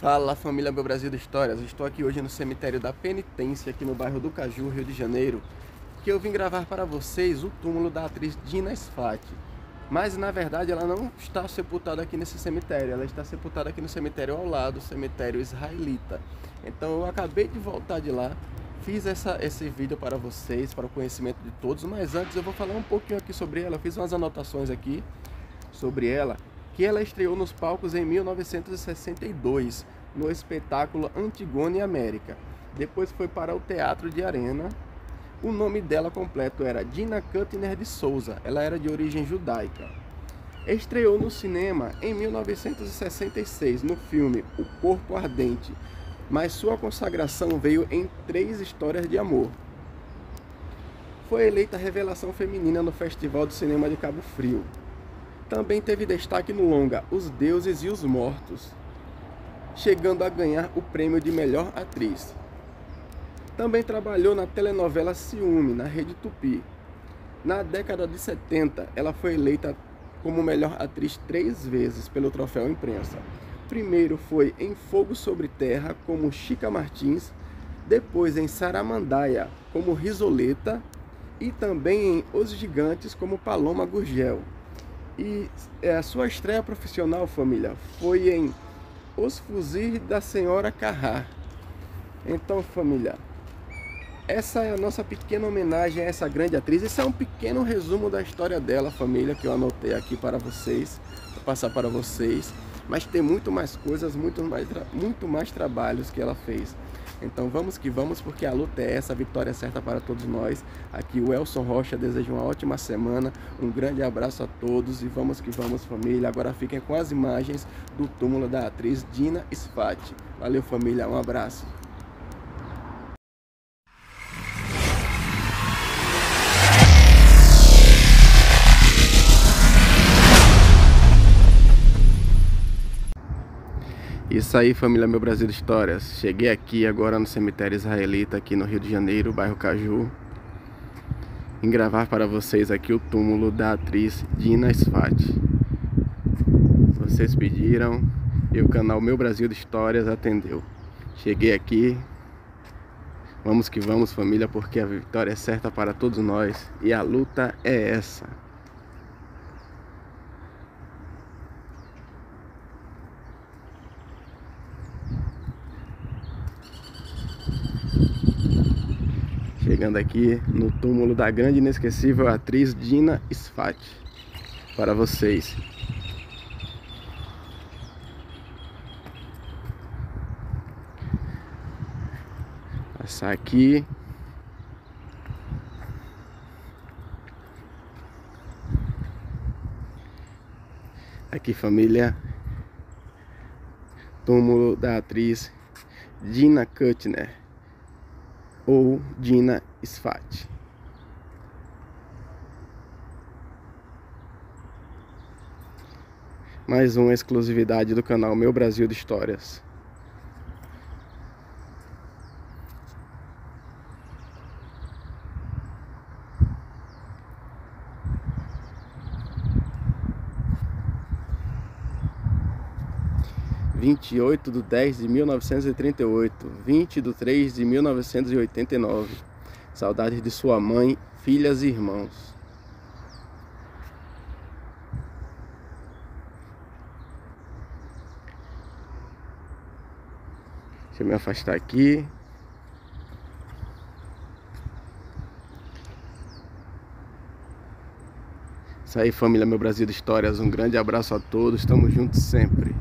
Fala família Meu Brasil de Histórias, estou aqui hoje no cemitério da Penitência, aqui no bairro do Caju, Rio de Janeiro, que eu vim gravar para vocês o túmulo da atriz Dina Sfat. Mas na verdade ela não está sepultada aqui nesse cemitério, ela está sepultada aqui no cemitério ao lado, o cemitério israelita. Então eu acabei de voltar de lá, fiz essa, esse vídeo para vocês, para o conhecimento de todos, mas antes eu vou falar um pouquinho aqui sobre ela, eu fiz umas anotações aqui sobre ela que ela estreou nos palcos em 1962, no espetáculo Antigone América. Depois foi para o Teatro de Arena. O nome dela completo era Dina Kuttner de Souza. Ela era de origem judaica. Estreou no cinema em 1966 no filme O Corpo Ardente, mas sua consagração veio em três histórias de amor. Foi eleita revelação feminina no Festival de Cinema de Cabo Frio. Também teve destaque no longa Os Deuses e os Mortos, chegando a ganhar o prêmio de melhor atriz. Também trabalhou na telenovela Ciúme, na Rede Tupi. Na década de 70, ela foi eleita como melhor atriz três vezes pelo troféu imprensa. Primeiro foi em Fogo sobre Terra, como Chica Martins, depois em Saramandaia, como Risoleta, e também em Os Gigantes, como Paloma Gurgel. E é, a sua estreia profissional, família, foi em Os Fuzis da Senhora Carrar. Então, família, essa é a nossa pequena homenagem a essa grande atriz. Esse é um pequeno resumo da história dela, família, que eu anotei aqui para vocês, para passar para vocês. Mas tem muito mais coisas, muito mais, muito mais trabalhos que ela fez. Então vamos que vamos, porque a luta é essa, a vitória é certa para todos nós. Aqui o Elson Rocha deseja uma ótima semana, um grande abraço a todos e vamos que vamos família. Agora fiquem com as imagens do túmulo da atriz Dina Sfat. Valeu família, um abraço. Isso aí, família Meu Brasil Histórias. Cheguei aqui agora no cemitério israelita, aqui no Rio de Janeiro, bairro Caju, em gravar para vocês aqui o túmulo da atriz Dina Sfat. Vocês pediram e o canal Meu Brasil de Histórias atendeu. Cheguei aqui, vamos que vamos, família, porque a vitória é certa para todos nós e a luta é essa. Chegando aqui no túmulo da grande inesquecível atriz Dina Sfat para vocês. Passar aqui. Aqui família. Túmulo da atriz Dina Kuttner ou Dina Sfat. Mais uma exclusividade do canal Meu Brasil de Histórias. 28 de 10 de 1938, 20 de 3 de 1989. Saudades de sua mãe, filhas e irmãos. Deixa eu me afastar aqui. Isso aí, família Meu Brasil de Histórias. Um grande abraço a todos. Estamos juntos sempre.